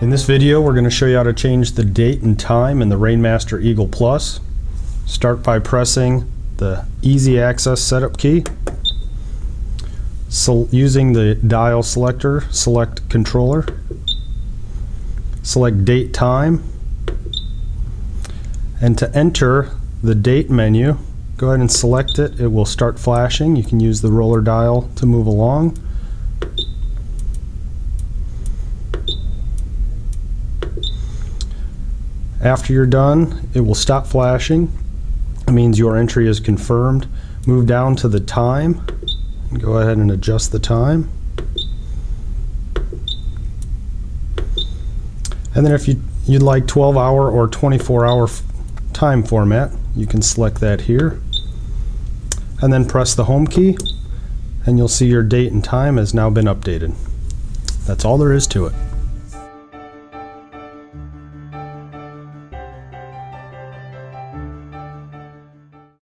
In this video, we're going to show you how to change the date and time in the Rain Master Eagle Plus. Start by pressing the Easy Access Setup key. So using the dial selector, select Controller. Select Date Time. And to enter the date menu, go ahead and select it. It will start flashing. You can use the roller dial to move along. After you're done, it will stop flashing. It means your entry is confirmed. Move down to the time. Go ahead and adjust the time. And then if you, you'd like 12 hour or 24 hour time format, you can select that here. And then press the home key and you'll see your date and time has now been updated. That's all there is to it.